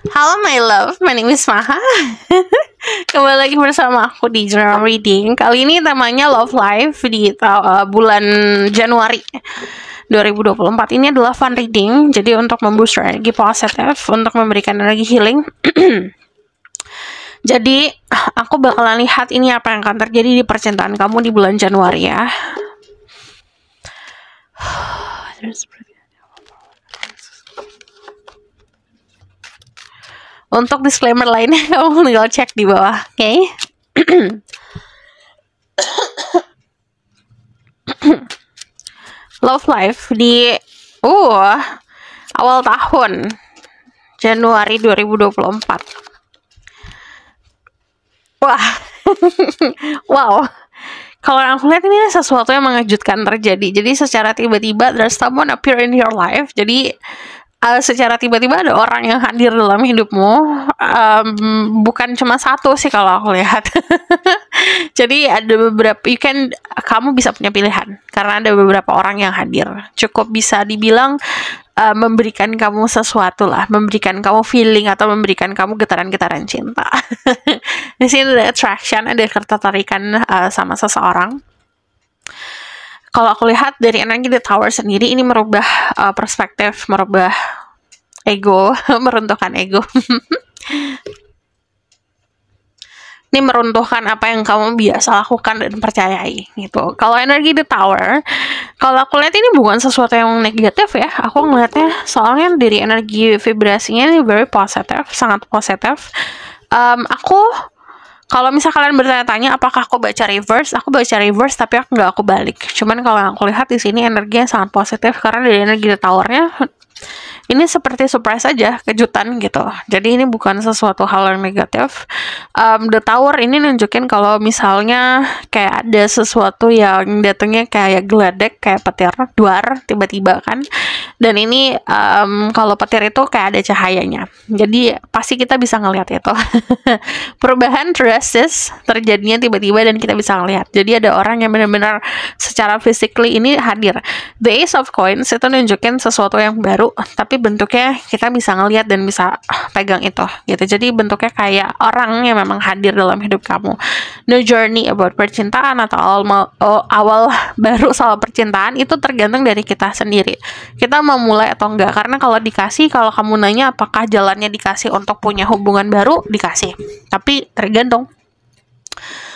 Halo my love, my name is Maha. Kembali lagi bersama aku di General Reading. Kali ini temanya Love Life di uh, bulan Januari 2024 Ini adalah fun reading. Jadi untuk memboost energi positif Untuk memberikan energi healing. Jadi aku bakalan lihat ini apa yang akan terjadi di percintaan kamu di bulan Januari ya Untuk disclaimer lainnya kamu tinggal cek di bawah, oke? Okay? Love life di uh awal tahun Januari 2024. Wah. wow. Kalau aku lihat ini sesuatu yang mengejutkan terjadi. Jadi secara tiba-tiba there's someone appear in your life. Jadi uh, secara tiba-tiba ada orang yang hadir dalam hidupmu. Um, bukan cuma satu sih kalau aku lihat. Jadi ada beberapa you can kamu bisa punya pilihan. Karena ada beberapa orang yang hadir. Cukup bisa dibilang uh, memberikan kamu sesuatu lah. Memberikan kamu feeling atau memberikan kamu getaran-getaran cinta. Di sini ada attraction ada ketertarikan uh, sama seseorang. Kalau aku lihat dari energi The Tower sendiri ini merubah uh, perspektif, merubah ego, meruntuhkan ego. ini meruntuhkan apa yang kamu biasa lakukan dan percayai gitu. Kalau energi The Tower, kalau aku lihat ini bukan sesuatu yang negatif ya. Aku ngeliatnya soalnya dari energi vibrasinya ini very positive, sangat positif. Um, aku kalau misal kalian bertanya-tanya apakah aku baca reverse, aku baca reverse tapi aku nggak aku balik. Cuman kalau aku lihat di sini energinya sangat positif karena dari energi towernya ini seperti surprise aja, kejutan gitu. Jadi ini bukan sesuatu hal yang negatif. Um, the Tower ini nunjukin kalau misalnya kayak ada sesuatu yang datangnya kayak geledek, kayak petir, duar, tiba-tiba kan. Dan ini um, kalau petir itu kayak ada cahayanya. Jadi pasti kita bisa ngelihat itu. Perubahan drastis terjadinya tiba-tiba dan kita bisa ngelihat. Jadi ada orang yang benar-benar secara physically ini hadir. The Ace of Coins itu nunjukin sesuatu yang baru, tapi bentuknya kita bisa ngelihat dan bisa pegang itu gitu. Jadi bentuknya kayak orang yang memang hadir dalam hidup kamu. No journey about percintaan atau awal oh, awal baru soal percintaan itu tergantung dari kita sendiri. Kita mau mulai atau enggak. Karena kalau dikasih kalau kamu nanya apakah jalannya dikasih untuk punya hubungan baru dikasih. Tapi tergantung.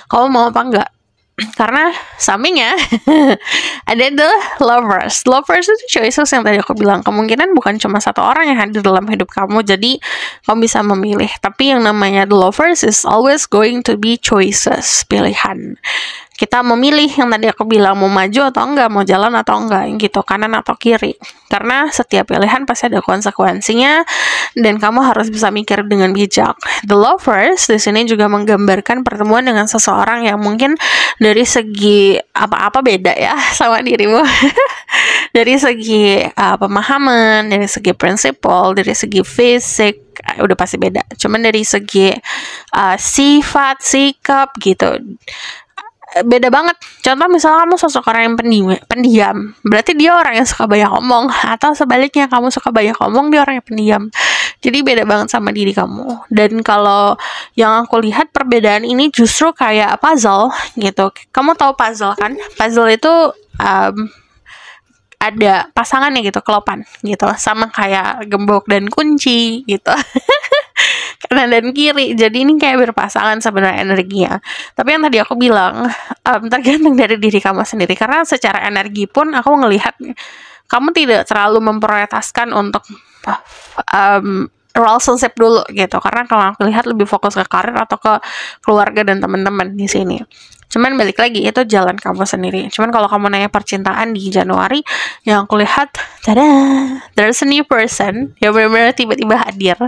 Kamu mau apa enggak karena sampingnya ada the lovers. Lovers itu choices yang tadi aku bilang. Kemungkinan bukan cuma satu orang yang hadir dalam hidup kamu jadi kamu bisa memilih. Tapi yang namanya the lovers is always going to be choices pilihan kita memilih yang tadi aku bilang mau maju atau enggak, mau jalan atau enggak, gitu, kanan atau kiri. Karena setiap pilihan pasti ada konsekuensinya dan kamu harus bisa mikir dengan bijak. The lovers di sini juga menggambarkan pertemuan dengan seseorang yang mungkin dari segi apa-apa beda ya sama dirimu. dari segi uh, pemahaman, dari segi prinsipal, dari segi fisik, uh, udah pasti beda. Cuman dari segi uh, sifat, sikap gitu beda banget. Contoh misalnya kamu sosok orang yang pendiam, pendiam, berarti dia orang yang suka banyak ngomong atau sebaliknya kamu suka banyak ngomong dia orang yang pendiam. Jadi beda banget sama diri kamu. Dan kalau yang aku lihat perbedaan ini justru kayak puzzle gitu. Kamu tahu puzzle kan? Puzzle itu um, ada pasangannya gitu, kelopan gitu. Sama kayak gembok dan kunci gitu. kanan dan kiri. Jadi ini kayak berpasangan sebenarnya energinya. Tapi yang tadi aku bilang um, tergantung dari diri kamu sendiri. Karena secara energi pun aku ngelihat kamu tidak terlalu memprioritaskan untuk um, relationship dulu gitu. Karena kalau aku lihat lebih fokus ke karir atau ke keluarga dan teman-teman di sini cuman balik lagi itu jalan kamu sendiri. Cuman kalau kamu nanya percintaan di Januari yang aku lihat tada there's a new person yang benar-benar tiba-tiba hadir.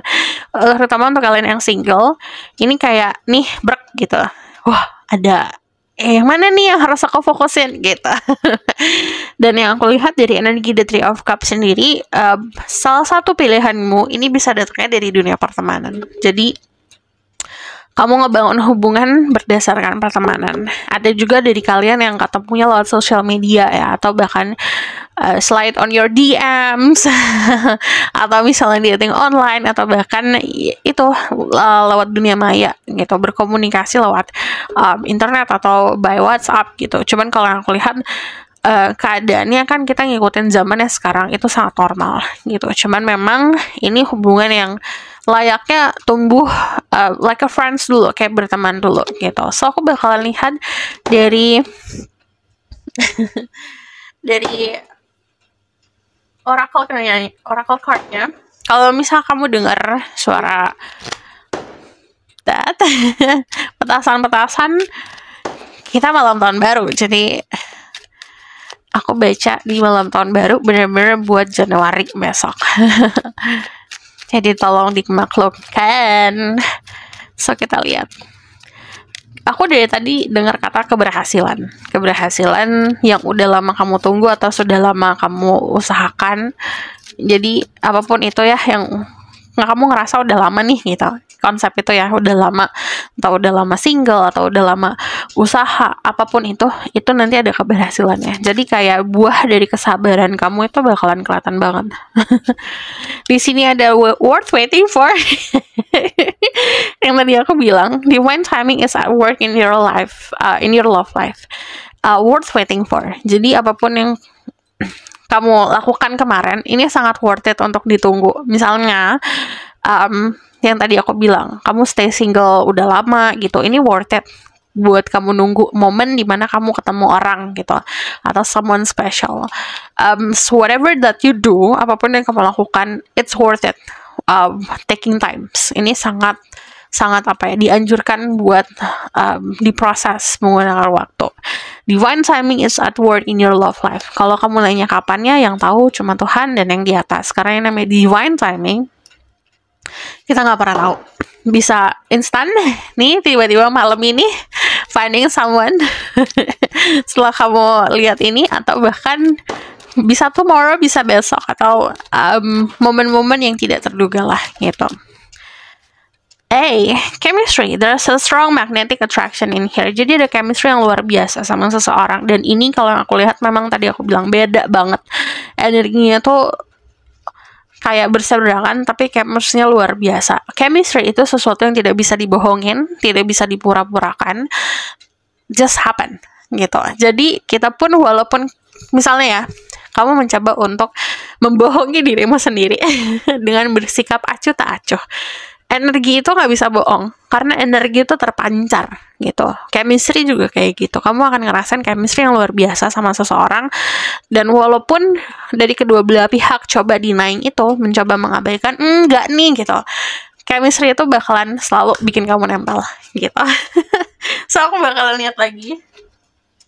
Uh, terutama untuk kalian yang single ini kayak nih brek gitu. Wah ada eh mana nih yang harus aku fokusin? gitu. Dan yang aku lihat dari energi The Three of Cups sendiri uh, salah satu pilihanmu ini bisa datangnya dari dunia pertemanan. Jadi kamu ngebangun hubungan berdasarkan pertemanan. Ada juga dari kalian yang ketemunya lewat sosial media ya, atau bahkan uh, slide on your DMs atau misalnya dating online atau bahkan itu uh, lewat dunia maya gitu berkomunikasi lewat um, internet atau by WhatsApp gitu cuman kalau aku lihat uh, keadaannya kan kita ngikutin zamannya sekarang itu sangat normal gitu. Cuman memang ini hubungan yang layaknya tumbuh uh, like a friends dulu, kayak berteman dulu gitu. So aku bakalan lihat dari dari oracle kayaknya oracle cardnya. Kalau misal kamu dengar suara that petasan-petasan kita malam tahun baru jadi aku baca di malam tahun baru bener-bener buat Januari besok. Jadi tolong dimaklumkan. So kita lihat. Aku dari tadi dengar kata keberhasilan. Keberhasilan yang udah lama kamu tunggu atau sudah lama kamu usahakan. Jadi apa pun itu ya yang nggak kamu ngerasa udah lama nih gitu. Konsep itu ya udah lama atau udah lama single atau udah lama usaha apa pun itu itu nanti ada keberhasilannya. Jadi kayak buah dari kesabaran kamu itu bakalan kelihatan banget. Di sini ada worth waiting for. Yang tadi aku bilang divine timing is at work in your life uh, in your love life. Uh, worth waiting for. Jadi apa pun yang kamu lakukan kemarin ini sangat worth it untuk ditunggu. Misalnya um, yang tadi aku bilang kamu stay single udah lama gitu ini worth it buat kamu nunggu momen di mana kamu ketemu orang gitu atau someone special. Um, so whatever that you do apa pun yang kamu lakukan it's worth it. Um, taking times. Ini sangat sangat apa ya dianjurkan buat um, diproses menggunakan waktu divine timing is at work in your love life. Kalau kamu nanya kapannya yang tahu cuma Tuhan dan yang di atas. Karena yang namanya divine timing kita nggak pernah tahu. Bisa instan nih tiba-tiba malam ini finding someone. Setelah kamu lihat ini atau bahkan bisa tomorrow bisa besok. Atau momen-momen um, yang tidak terduga lah gitu A. Chemistry. There's a strong magnetic attraction in here. Jadi ada chemistry yang luar biasa sama seseorang. Dan ini kalau aku lihat memang tadi aku bilang beda banget. Energinya tuh kayak berseberangan tapi chemistry-nya luar biasa. Chemistry itu sesuatu yang tidak bisa dibohongin, tidak bisa dipura-purakan. Just happen gitu. Jadi kita pun walaupun misalnya ya, kamu mencoba untuk membohongi dirimu sendiri dengan bersikap acuh tak acuh energi itu nggak bisa bohong karena energi itu terpancar gitu. Chemistry juga kayak gitu. Kamu akan ngerasain chemistry yang luar biasa sama seseorang. Dan walaupun dari kedua belah pihak coba dinaing itu mencoba mengabaikan enggak nih gitu. Chemistry itu bakalan selalu bikin kamu nempel gitu. So aku bakalan lihat lagi.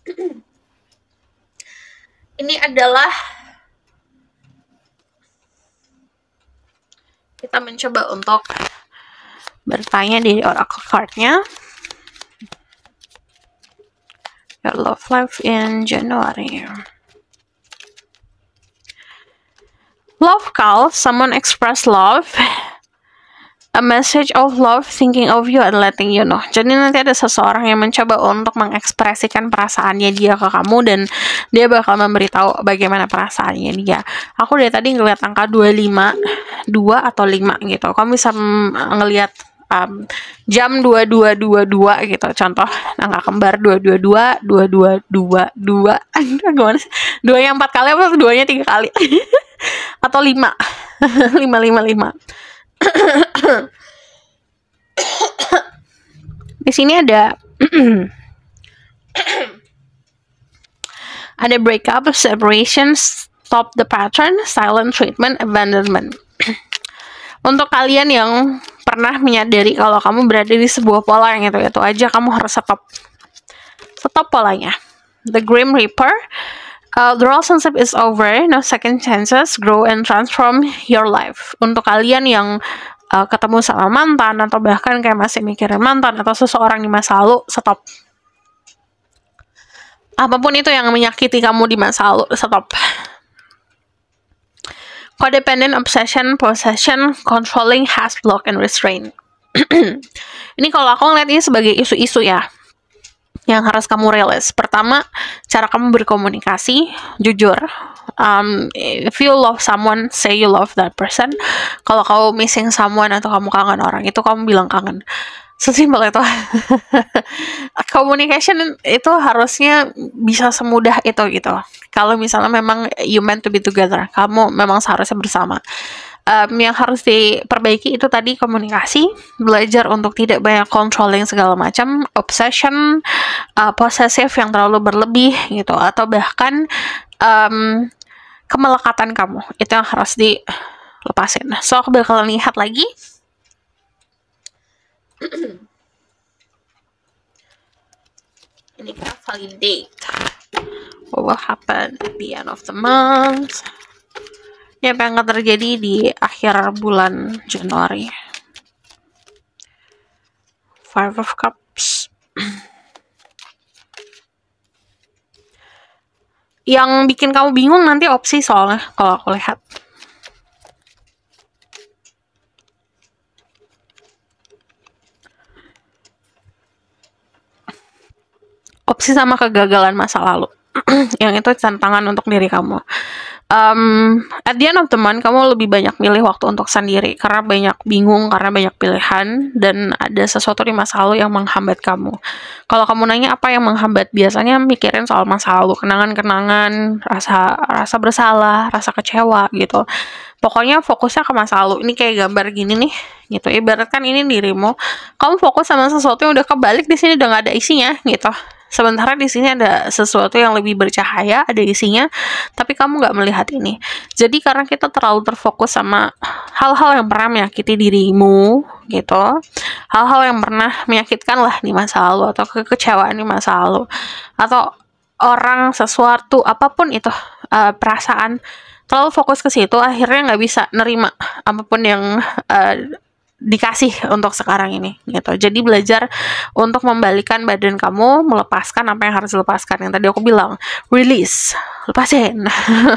Ini adalah kita mencoba untuk bertanya di oracle cardnya your love life in January love call someone express love a message of love thinking of you and letting you know. Jadi nanti ada seseorang yang mencoba untuk mengekspresikan perasaannya dia ke kamu dan dia bakal memberitahu bagaimana perasaannya dia. Aku dari tadi ngeliat angka 25, 2 atau 5 gitu. Kamu bisa ngeliat um, jam 2222 gitu. Contoh angka kembar 222 2222 gimana sih? Dua yang empat kali apa? Duanya tiga kali. Atau lima. Lima lima lima. Di sini ada ada breakup separation stop the pattern silent treatment abandonment. Untuk kalian yang pernah menyadari kalau kamu berada di sebuah pola yang itu itu aja kamu harus stop. Stop polanya. The grim reaper uh, the relationship is over. No second chances. Grow and transform your life. Untuk kalian yang uh, ketemu sama mantan atau bahkan kayak masih mikirin mantan atau seseorang di masa lalu stop. Apa pun itu yang menyakiti kamu di masa lalu stop Codependent obsession, possession, controlling, has block, and restraint. ini kalau aku ngeliat ini sebagai isu-isu ya. yang harus kamu realize. Pertama, cara kamu berkomunikasi jujur. Um, if you love someone, say you love that person. Kalau kamu missing someone atau kamu kangen orang itu, kamu bilang kangen. Sesimpel itu. Communication itu harusnya bisa semudah itu gitu. Kalau misalnya memang you meant to be together, kamu memang seharusnya bersama um, yang harus diperbaiki itu tadi komunikasi, belajar untuk tidak banyak controlling segala macam, obsession, uh, posesif yang terlalu berlebih gitu, atau bahkan um, kemelekatan kamu itu yang harus dilepasin. So aku bakalan lihat lagi. Ini kita validate what will happen at the end of the month. Ya apa yang akan terjadi di akhir bulan Januari? Five of Cups. Yang bikin kamu bingung nanti opsi soalnya kalau aku lihat sama kegagalan masa lalu yang itu tantangan untuk diri kamu um, at the end of the month kamu lebih banyak milih waktu untuk sendiri karena banyak bingung karena banyak pilihan dan ada sesuatu di masa lalu yang menghambat kamu. Kalau kamu nanya apa yang menghambat, biasanya mikirin soal masa lalu, kenangan-kenangan, rasa rasa bersalah, rasa kecewa gitu. Pokoknya fokusnya ke masa lalu. Ini kayak gambar gini nih, gitu. Ibaratkan ini dirimu, kamu fokus sama sesuatu yang udah kebalik di sini udah gak ada isinya, gitu Sementara di sini ada sesuatu yang lebih bercahaya, ada isinya, tapi kamu nggak melihat ini. Jadi karena kita terlalu terfokus sama hal-hal yang pernah menyakiti dirimu, gitu, hal-hal yang pernah menyakitkan lah di masa lalu atau kekecewaan di masa lalu, atau orang, sesuatu, apa pun itu uh, perasaan terlalu fokus ke situ, akhirnya nggak bisa nerima apa pun yang uh, dikasih untuk sekarang ini gitu. Jadi belajar untuk membalikan badan kamu, melepaskan apa yang harus dilepaskan. Yang tadi aku bilang, release, lepasin.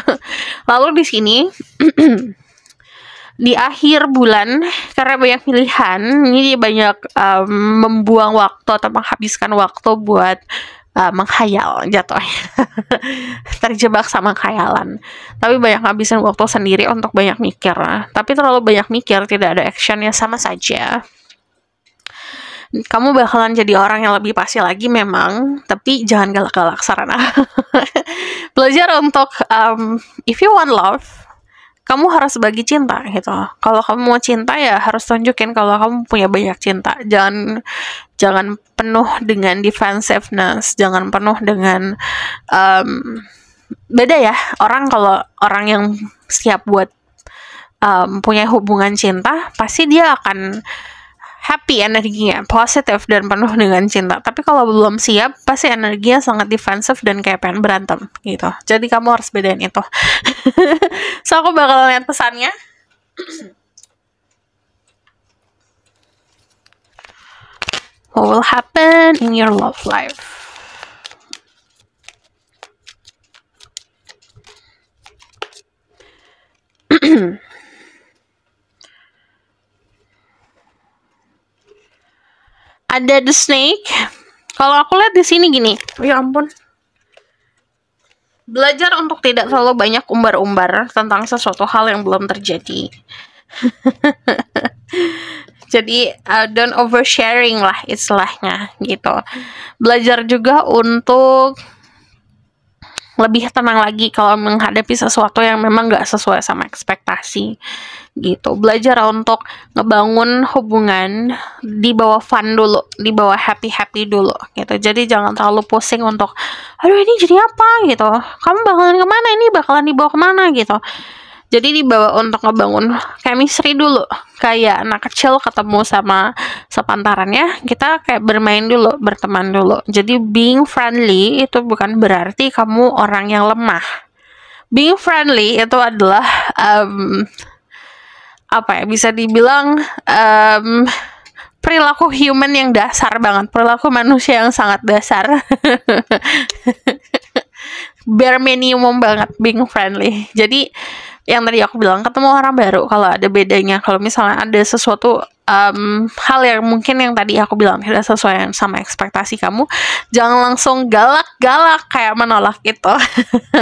Lalu di sini di akhir bulan karena banyak pilihan, ini banyak um, membuang waktu atau menghabiskan waktu buat uh, menghayal jatuhnya. Terjebak sama khayalan. Tapi banyak ngabisin waktu sendiri untuk banyak mikir. Tapi terlalu banyak mikir tidak ada actionnya sama saja. Kamu bakalan jadi orang yang lebih pasti lagi memang tapi jangan galak-galak sarana. Belajar untuk um, if you want love kamu harus bagi cinta gitu. Kalau kamu mau cinta ya harus tunjukin kalau kamu punya banyak cinta. Jangan jangan penuh dengan defensiveness, jangan penuh dengan um, beda ya. Orang kalau orang yang siap buat um, punya hubungan cinta, pasti dia akan happy energinya, positif dan penuh dengan cinta. Tapi kalau belum siap, pasti energinya sangat defensif dan kayak pengen berantem gitu. Jadi kamu harus bedain itu. so aku bakal lihat pesannya. What will happen in your love life? ada the snake. Kalau aku lihat di sini gini. Ya ampun. Belajar untuk tidak terlalu banyak umbar-umbar tentang sesuatu hal yang belum terjadi. Jadi uh, don't oversharing lah istilahnya gitu. Belajar juga untuk lebih tenang lagi kalau menghadapi sesuatu yang memang gak sesuai sama ekspektasi gitu. Belajar untuk ngebangun hubungan di bawah fun dulu di bawah happy happy dulu gitu. Jadi jangan terlalu pusing untuk aduh ini jadi apa? gitu. Kamu bakalan ke mana? Ini bakalan dibawa ke mana? gitu. Jadi dibawa untuk ngebangun chemistry dulu. Kayak anak kecil ketemu sama sepantarannya kita kayak bermain dulu berteman dulu. Jadi being friendly itu bukan berarti kamu orang yang lemah. Being friendly itu adalah um, apa ya bisa dibilang um, perilaku human yang dasar banget perilaku manusia yang sangat dasar. Bare minimum banget being friendly. Jadi yang tadi aku bilang ketemu orang baru kalau ada bedanya kalau misalnya ada sesuatu um, hal yang mungkin yang tadi aku bilang tidak sesuai sama ekspektasi kamu jangan langsung galak-galak kayak menolak itu.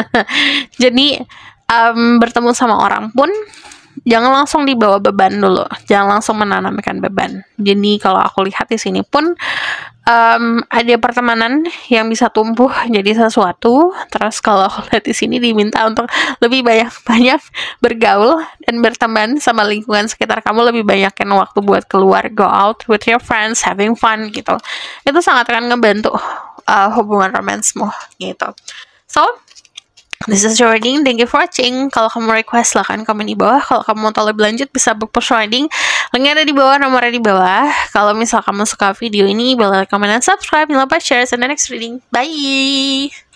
Jadi um, bertemu sama orang pun jangan langsung dibawa beban dulu. Jangan langsung menanamkan beban. Jadi kalau aku lihat di sini pun um, ada pertemanan yang bisa tumbuh jadi sesuatu. Terus kalau aku lihat di sini diminta untuk lebih banyak banyak bergaul dan berteman sama lingkungan sekitar kamu. Lebih banyakin waktu buat keluar. Go out with your friends having fun gitu. Itu sangat akan ngebantu uh, hubungan romansmu gitu. So This is reading. Thank you for watching. Kalau kamu request silahkan komen di bawah. Kalau kamu mau tahu lebih lanjut bisa book reading. Linknya ada di bawah, nomornya di bawah. Kalau misal kamu suka video ini, boleh komen dan subscribe. Jangan lupa share. See you next reading. Bye!